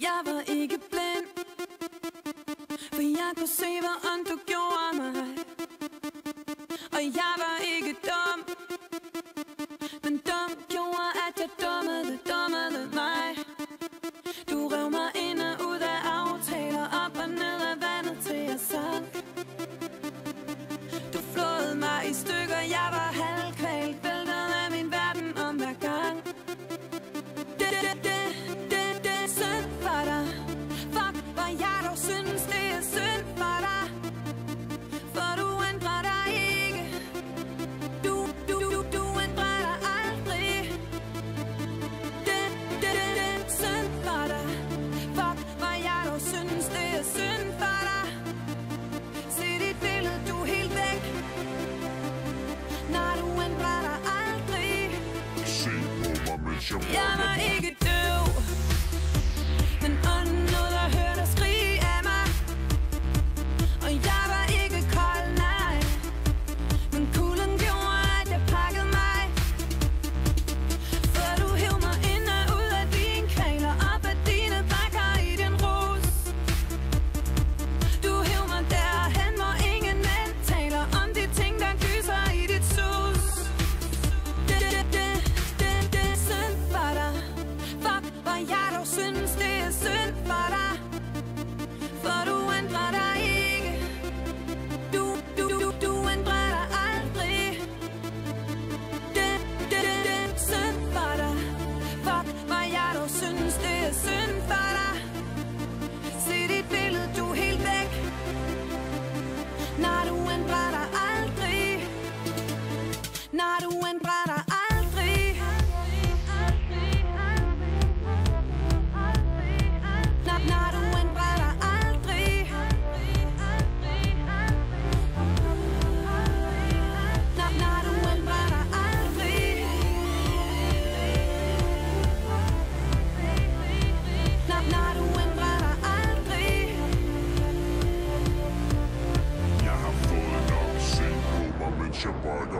Jeg var ikke blind For jeg kunne se, hvordan du gjorde mig. Og jeg var ikke synes det er synd for dig. For du ændrer dig ikke. Du, du, du, du ændrer dig aldrig. Den, den, den, den synd for dig. Fuck, hvor jeg dog synes det er synd for dig. Se dit billede, du er helt væk. Når du ændrer dig aldrig. Se på mig, mens jeg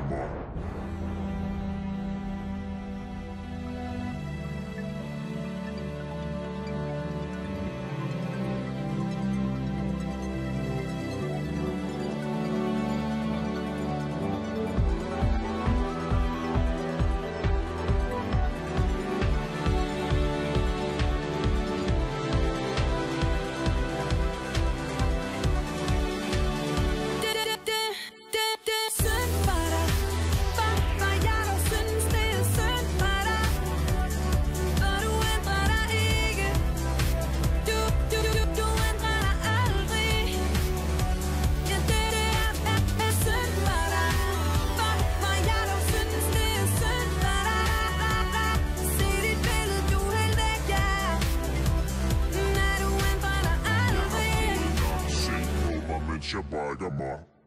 Panama. Caixa Bergamo.